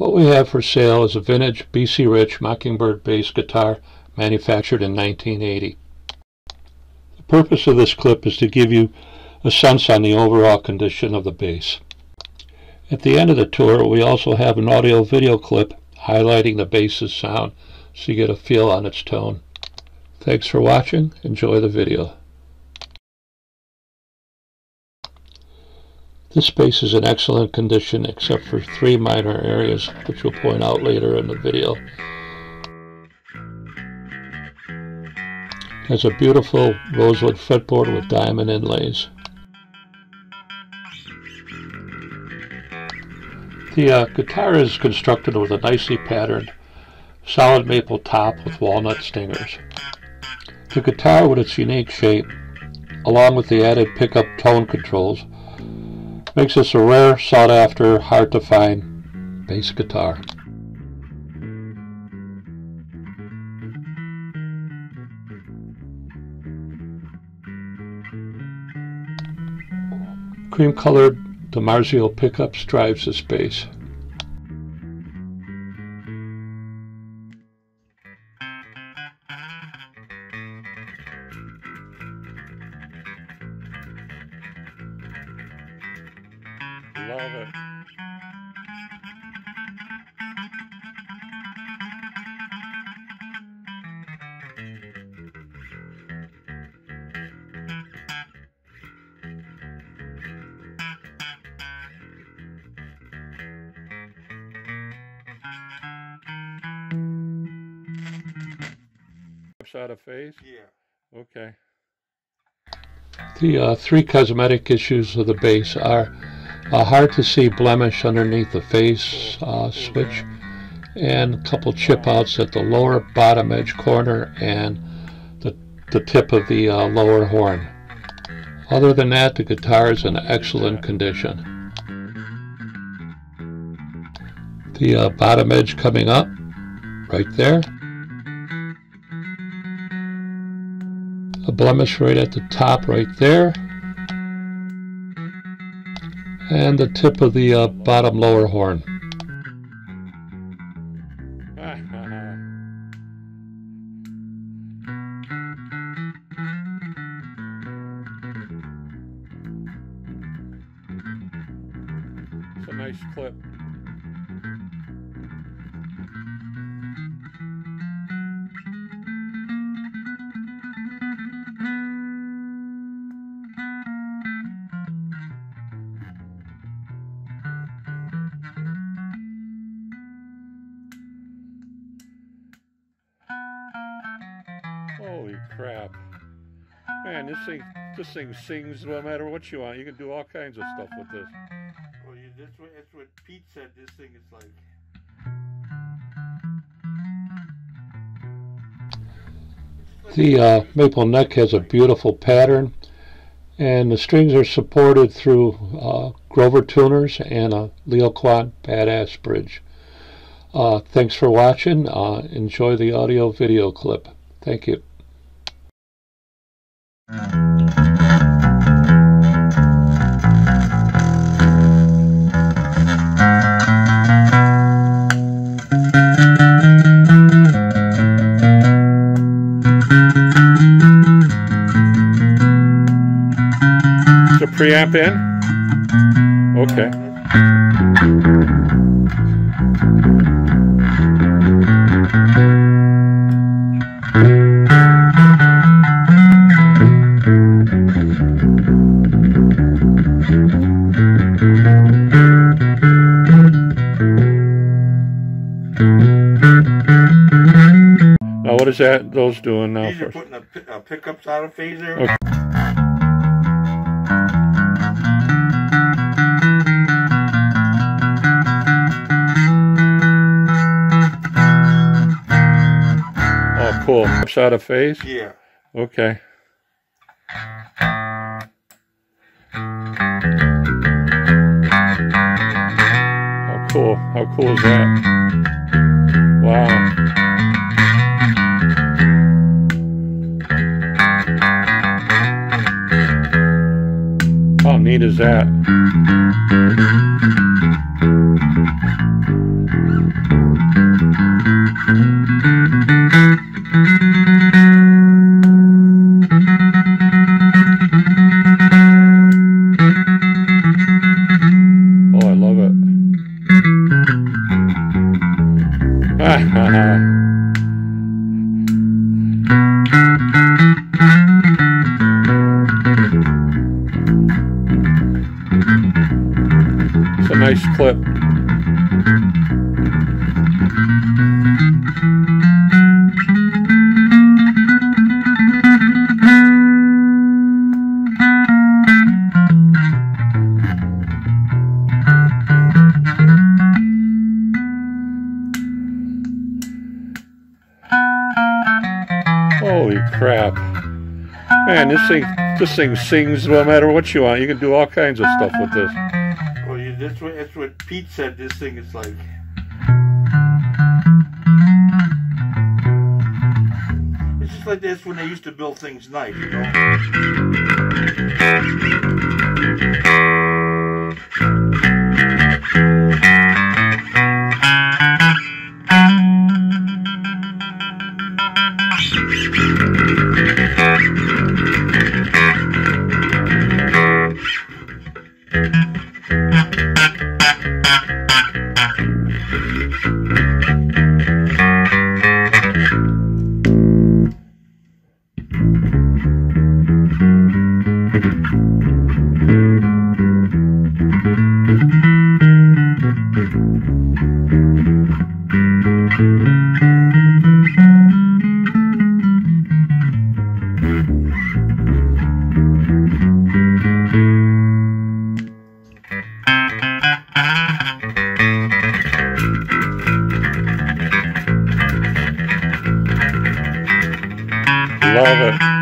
What we have for sale is a vintage BC Rich Mockingbird bass guitar manufactured in 1980. The purpose of this clip is to give you a sense on the overall condition of the bass. At the end of the tour we also have an audio video clip highlighting the bass's sound so you get a feel on its tone. Thanks for watching. Enjoy the video. This space is in excellent condition except for three minor areas, which we'll point out later in the video. It has a beautiful rosewood fretboard with diamond inlays. The uh, guitar is constructed with a nicely patterned solid maple top with walnut stringers. The guitar with its unique shape, along with the added pickup tone controls, Makes this a rare, sought after, hard to find bass guitar. Cream colored DiMarzio pickups drives this bass. Love it. Out of phase? Yeah. Okay. The uh, three cosmetic issues of the bass are a hard to see blemish underneath the phase uh, switch and a couple chip outs at the lower bottom edge corner and the, the tip of the uh, lower horn. Other than that, the guitar is in excellent condition. The uh, bottom edge coming up, right there. A blemish right at the top right there and the tip of the uh, bottom lower horn. it's a nice clip. Holy crap. Man, this thing this thing sings no matter what you want. You can do all kinds of stuff with this. Well, you, that's what that's what Pete said. This thing is like. The uh, maple neck has a beautiful pattern and the strings are supported through uh, Grover tuners and a Leo Quan badass bridge. Uh, thanks for watching. Uh, enjoy the audio video clip. Thank you. Preamp in? Okay. Now what is that those doing now These are putting the pi- uh, pickups out of phase there. Okay. Oh out of phase? Yeah. Okay. How cool. How cool is that? Wow. How neat is that? Nice clip. Holy crap. Man, this thing this thing sings no matter what you want. You can do all kinds of stuff with this. That's what that's what Pete said. This thing is like. It's just like this when they used to build things nice, you know. Love it.